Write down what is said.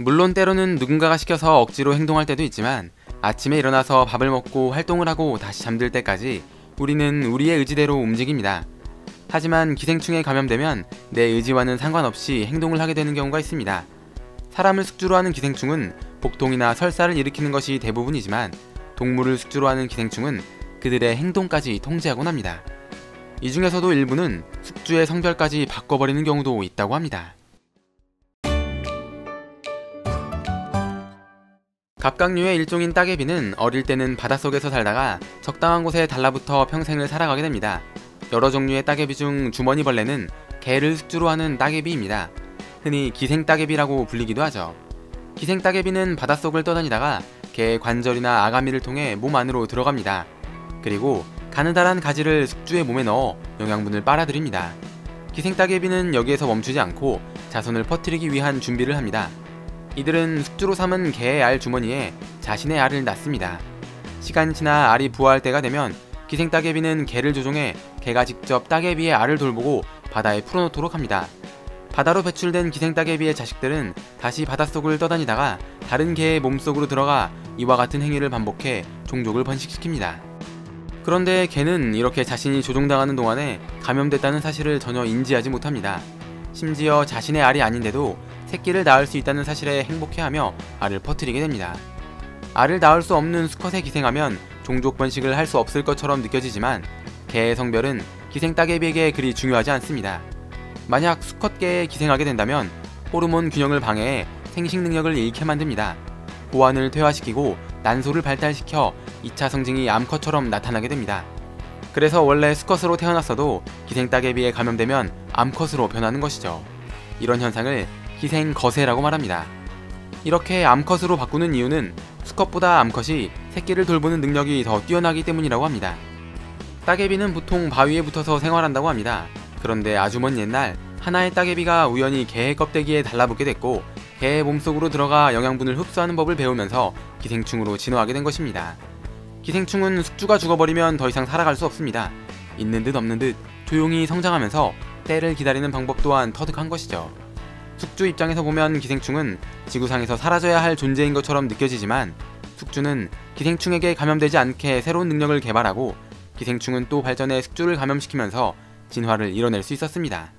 물론 때로는 누군가가 시켜서 억지로 행동할 때도 있지만 아침에 일어나서 밥을 먹고 활동을 하고 다시 잠들 때까지 우리는 우리의 의지대로 움직입니다. 하지만 기생충에 감염되면 내 의지와는 상관없이 행동을 하게 되는 경우가 있습니다. 사람을 숙주로 하는 기생충은 복통이나 설사를 일으키는 것이 대부분이지만 동물을 숙주로 하는 기생충은 그들의 행동까지 통제하곤 합니다. 이 중에서도 일부는 숙주의 성별까지 바꿔버리는 경우도 있다고 합니다. 갑각류의 일종인 따개비는 어릴 때는 바닷속에서 살다가 적당한 곳에 달라붙어 평생을 살아가게 됩니다. 여러 종류의 따개비 중 주머니벌레는 개를 숙주로 하는 따개비입니다. 흔히 기생따개비라고 불리기도 하죠. 기생따개비는 바닷속을 떠다니다가 개의 관절이나 아가미를 통해 몸 안으로 들어갑니다. 그리고 가느다란 가지를 숙주의 몸에 넣어 영양분을 빨아들입니다. 기생따개비는 여기에서 멈추지 않고 자손을 퍼뜨리기 위한 준비를 합니다. 이들은 숙주로 삼은 개의 알 주머니에 자신의 알을 낳습니다. 시간이 지나 알이 부화할 때가 되면 기생 따개비는 개를 조종해 개가 직접 따개비의 알을 돌보고 바다에 풀어놓도록 합니다. 바다로 배출된 기생 따개비의 자식들은 다시 바닷속을 떠다니다가 다른 개의 몸속으로 들어가 이와 같은 행위를 반복해 종족을 번식시킵니다. 그런데 개는 이렇게 자신이 조종당하는 동안에 감염됐다는 사실을 전혀 인지하지 못합니다. 심지어 자신의 알이 아닌데도 새끼를 낳을 수 있다는 사실에 행복해하며 알을 퍼뜨리게 됩니다. 알을 낳을 수 없는 수컷에 기생하면 종족 번식을 할 수 없을 것처럼 느껴지지만 개의 성별은 기생 따개비에게 그리 중요하지 않습니다. 만약 수컷개에 기생하게 된다면 호르몬 균형을 방해해 생식 능력을 잃게 만듭니다. 고환을 퇴화시키고 난소를 발달시켜 2차 성징이 암컷처럼 나타나게 됩니다. 그래서 원래 수컷으로 태어났어도 기생 따개비에 감염되면 암컷으로 변하는 것이죠. 이런 현상을 기생거세라고 말합니다. 이렇게 암컷으로 바꾸는 이유는 수컷보다 암컷이 새끼를 돌보는 능력이 더 뛰어나기 때문이라고 합니다. 따개비는 보통 바위에 붙어서 생활한다고 합니다. 그런데 아주 먼 옛날 하나의 따개비가 우연히 개의 껍데기에 달라붙게 됐고 개의 몸속으로 들어가 영양분을 흡수하는 법을 배우면서 기생충으로 진화하게 된 것입니다. 기생충은 숙주가 죽어버리면 더 이상 살아갈 수 없습니다. 있는 듯 없는 듯 조용히 성장하면서 때를 기다리는 방법 또한 터득한 것이죠. 숙주 입장에서 보면 기생충은 지구상에서 사라져야 할 존재인 것처럼 느껴지지만 숙주는 기생충에게 감염되지 않게 새로운 능력을 개발하고 기생충은 또 발전해 숙주를 감염시키면서 진화를 이뤄낼 수 있었습니다.